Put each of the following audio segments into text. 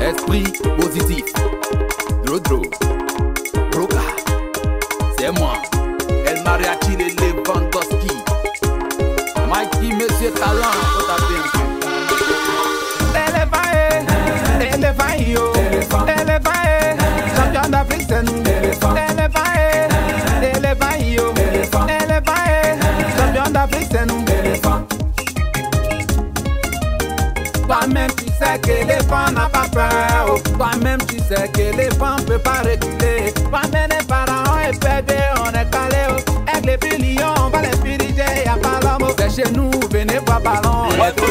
Esprit positif. Drodro. Roca. C'est moi. El mariachi de Lewandowski. Mikey, monsieur talent. Toi-même tu sais que l'éléphant n'a pas peur. Toi-même tu sais que l'éléphant peut pas reculer. Toi-même les parents est pédé, on est calé. oh. Avec les petits lions, on va les diriger, y'a pas l'homme. oh. C'est chez nous, venez voir ballon. On est tous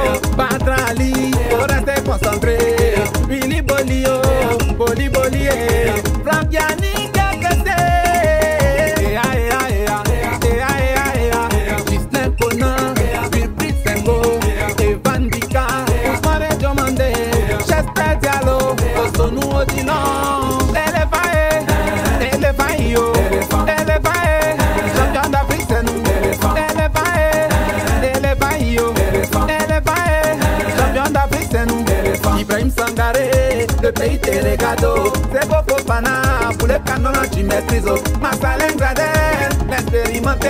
concentrate. Really bully, oh, bolly bully, eh. From Jan Sangaré, le pays Télégado, c'est Boko Fana, pour les canons tu maîtrises. oh. Max-Alain Gradel, l'expérimenté,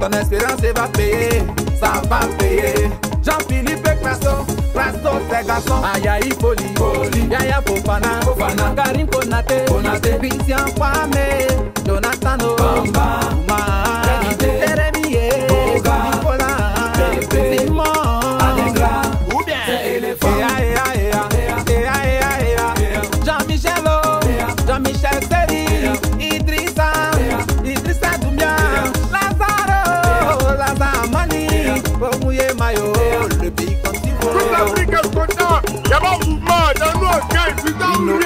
ton espérance va payer, ça va payer. Jean-Philippe Krasso, Krasso c'est garçon, Ayaï Poli, Poli, Yaya Fofana, Fofana, Karim Konaté, Konaté, Christian Kouamé, le pays comme si vous Toute l'Afrique est contente. Il y a pas de mouvement. Dans nous, on gagne. Putain, on Ino